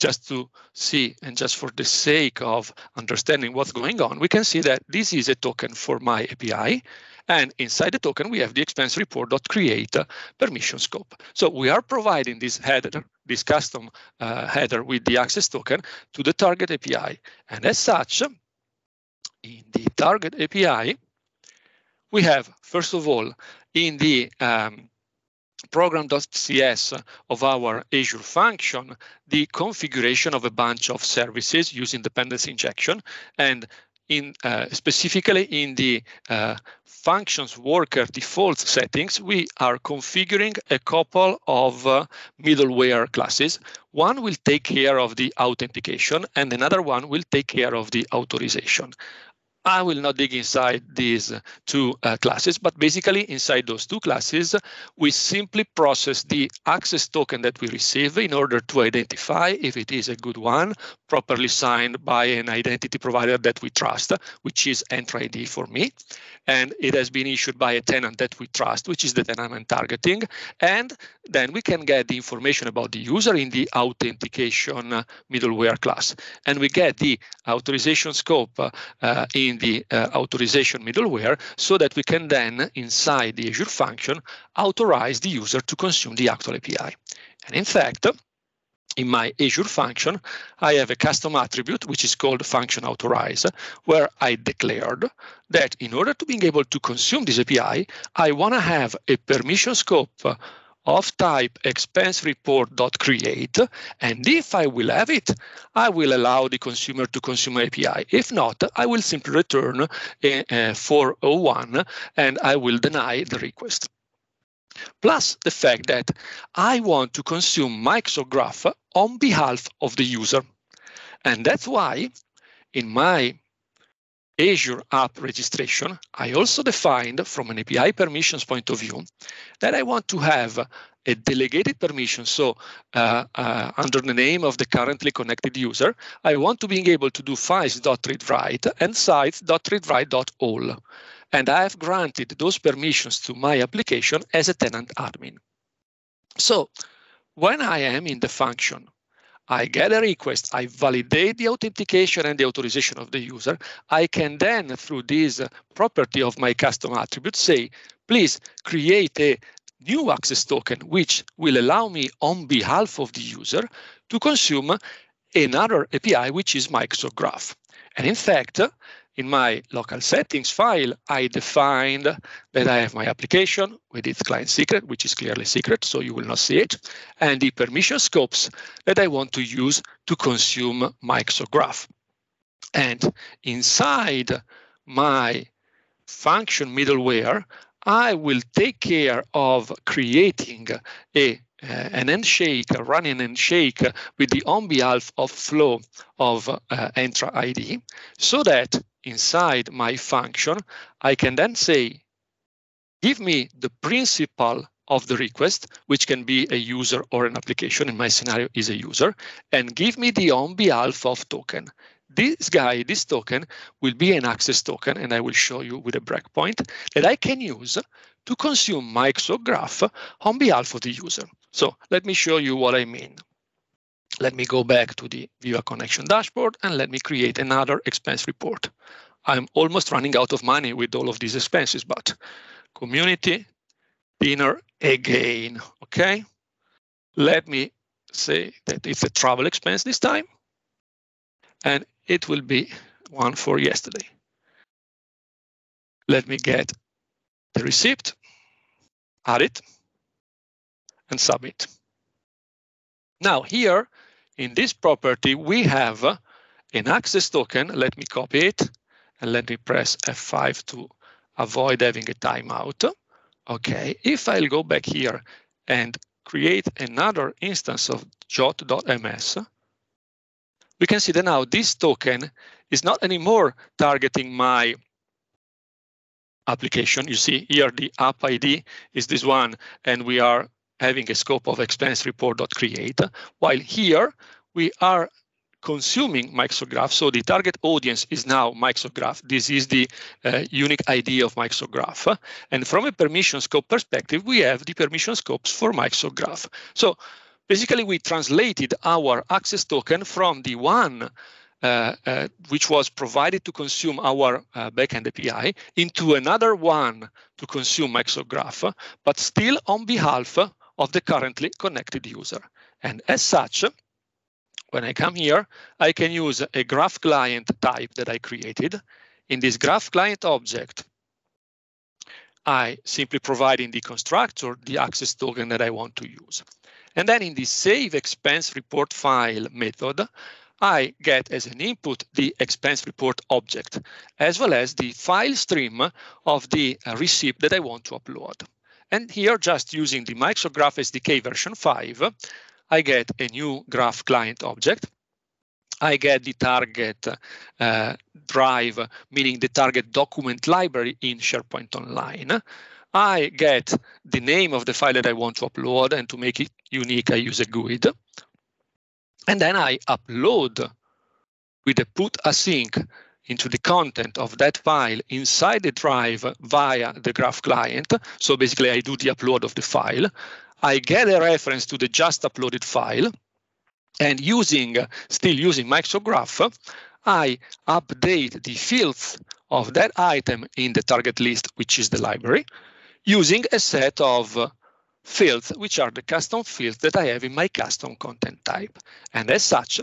just to see and just for the sake of understanding what's going on, we can see that this is a token for my API. And inside the token, we have the expense report.create permission scope. So we are providing this header this custom uh, header with the access token to the target API. And as such, in the target API, we have, first of all, in the um, program.cs of our Azure function, the configuration of a bunch of services using dependency injection. And in uh, specifically in the uh, functions worker default settings, we are configuring a couple of uh, middleware classes. One will take care of the authentication and another one will take care of the authorization. I will not dig inside these two uh, classes, but basically inside those two classes, we simply process the access token that we receive in order to identify if it is a good one, properly signed by an identity provider that we trust, which is Entra ID for me. And it has been issued by a tenant that we trust, which is the tenant I'm targeting. And then we can get the information about the user in the authentication middleware class. And we get the authorization scope uh, in in the uh, authorization middleware so that we can then, inside the Azure function, authorize the user to consume the actual API. And in fact, in my Azure function, I have a custom attribute, which is called function authorize, where I declared that in order to being able to consume this API, I want to have a permission scope of type expense report.create. And if I will have it, I will allow the consumer to consume API. If not, I will simply return a, a 401 and I will deny the request. Plus the fact that I want to consume Microsoft Graph on behalf of the user. And that's why in my Azure app registration, I also defined from an API permissions point of view that I want to have a delegated permission. So uh, uh, under the name of the currently connected user, I want to be able to do files.readwrite and sites.readwrite.all. And I have granted those permissions to my application as a tenant admin. So when I am in the function I get a request, I validate the authentication and the authorization of the user. I can then, through this property of my custom attribute, say, please create a new access token, which will allow me on behalf of the user to consume another API, which is Microsoft Graph. And in fact, in my local settings file, I defined that I have my application with its client secret, which is clearly secret, so you will not see it, and the permission scopes that I want to use to consume Microsoft Graph. And inside my function middleware, I will take care of creating a uh, an handshake, running an handshake with the on behalf of flow of uh, Entra ID so that inside my function, I can then say, give me the principal of the request, which can be a user or an application. In my scenario is a user, and give me the on behalf of token. This guy, this token, will be an access token, and I will show you with a breakpoint that I can use to consume Microsoft Graph on behalf of the user. So let me show you what I mean. Let me go back to the Viva Connection dashboard and let me create another expense report. I'm almost running out of money with all of these expenses, but community dinner again, okay? Let me say that it's a travel expense this time, and it will be one for yesterday. Let me get the receipt, add it, and submit. Now here in this property, we have uh, an access token. Let me copy it and let me press F5 to avoid having a timeout. Okay, if I'll go back here and create another instance of jwt.ms, we can see that now this token is not anymore targeting my application. You see here the app ID is this one, and we are having a scope of expense report.create, while here we are consuming Microsoft Graph. So the target audience is now Microsoft Graph. This is the uh, unique ID of Microsoft Graph. And from a permission scope perspective, we have the permission scopes for Microsoft Graph. So basically, we translated our access token from the one uh, uh, which was provided to consume our uh, backend API into another one to consume Microsoft Graph, but still on behalf of the currently connected user. And as such, when I come here, I can use a graph client type that I created. In this graph client object, I simply provide in the constructor the access token that I want to use. And then in the save expense report file method, I get as an input the expense report object, as well as the file stream of the receipt that I want to upload. And here, just using the Microsoft Graph SDK version 5, I get a new graph client object. I get the target uh, drive, meaning the target document library in SharePoint Online. I get the name of the file that I want to upload, and to make it unique, I use a GUID. And then I upload with a put async into the content of that file inside the drive via the graph client. So basically I do the upload of the file. I get a reference to the just uploaded file and using, still using Microsoft Graph, I update the fields of that item in the target list, which is the library, using a set of fields, which are the custom fields that I have in my custom content type. And as such,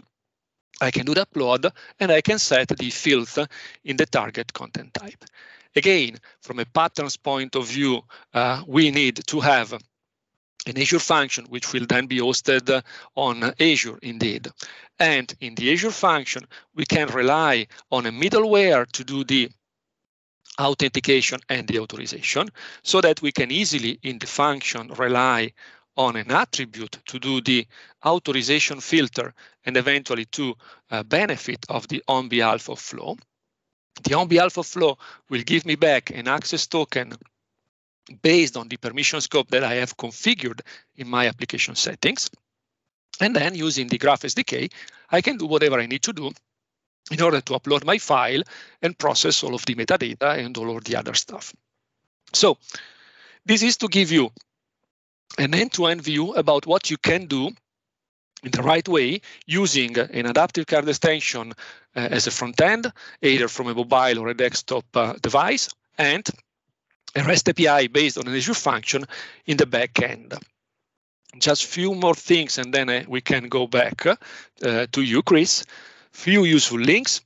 I can do the upload and I can set the fields in the target content type. Again, from a patterns point of view, uh, we need to have an Azure function, which will then be hosted on Azure indeed. And in the Azure function, we can rely on a middleware to do the authentication and the authorization so that we can easily in the function rely on an attribute to do the authorization filter and eventually to uh, benefit of the on behalf of flow. The on behalf of flow will give me back an access token based on the permission scope that I have configured in my application settings. And then using the Graph SDK, I can do whatever I need to do in order to upload my file and process all of the metadata and all of the other stuff. So this is to give you an end-to-end view about what you can do in the right way using an adaptive card extension uh, as a front end, either from a mobile or a desktop uh, device, and a REST API based on an Azure function in the back end. Just few more things, and then uh, we can go back uh, to you, Chris few useful links.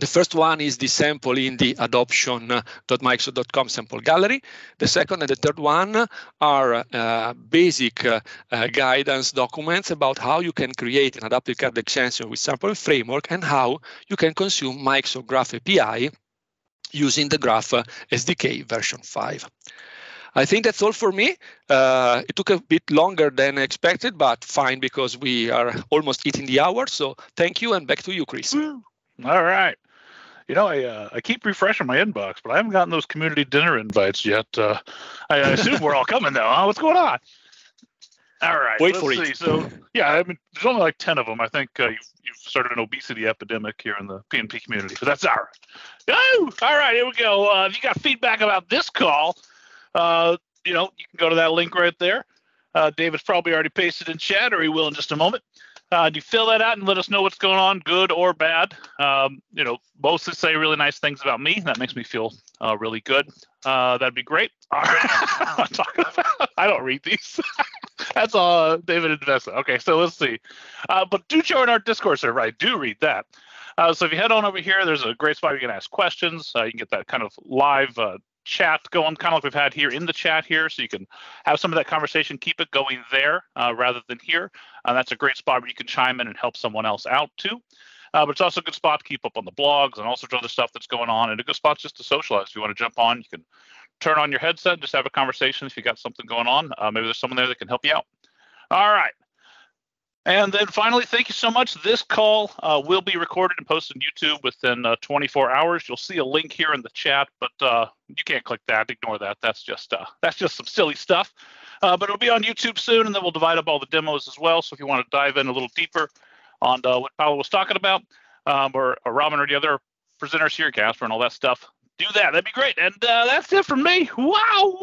The first one is the sample in the adoption.microsoft.com sample gallery. The second and the third one are uh, basic uh, uh, guidance documents about how you can create an adaptive card extension with sample framework and how you can consume Microsoft Graph API using the Graph SDK version 5. I think that's all for me. Uh, it took a bit longer than expected, but fine because we are almost hitting the hour. So thank you, and back to you, Chris. All right. You know, I uh, I keep refreshing my inbox, but I haven't gotten those community dinner invites yet. Uh, I, I assume we're all coming though. Huh? What's going on? All right. Wait for see. So yeah, I mean, there's only like ten of them. I think uh, you've you've started an obesity epidemic here in the PNP community, so that's all right. Oh, all right. Here we go. Uh, if you got feedback about this call, uh, you know, you can go to that link right there. Uh, David's probably already pasted in chat, or he will in just a moment. Uh, you fill that out and let us know what's going on, good or bad. Um, you know, mostly say really nice things about me. That makes me feel uh, really good. Uh, that'd be great. I don't read these. That's all David and Vesa. Okay, so let's see. Uh, but do join our Discord server. I do read that. Uh, so if you head on over here, there's a great spot you can ask questions. Uh, you can get that kind of live uh, chat going, kind of like we've had here in the chat here, so you can have some of that conversation, keep it going there uh, rather than here. Uh, that's a great spot where you can chime in and help someone else out too. Uh, but it's also a good spot to keep up on the blogs and all sorts of other stuff that's going on, and a good spot just to socialize. If you want to jump on, you can turn on your headset, just have a conversation if you got something going on. Uh, maybe there's someone there that can help you out. All right. And then finally, thank you so much. This call uh, will be recorded and posted on YouTube within uh, 24 hours. You'll see a link here in the chat, but uh, you can't click that. Ignore that. That's just uh, that's just some silly stuff. Uh, but it'll be on YouTube soon, and then we'll divide up all the demos as well. So if you want to dive in a little deeper on uh, what Paolo was talking about, um, or, or Robin or the other presenters here, Kasper, and all that stuff, do that. That'd be great. And that's it from me. Wow.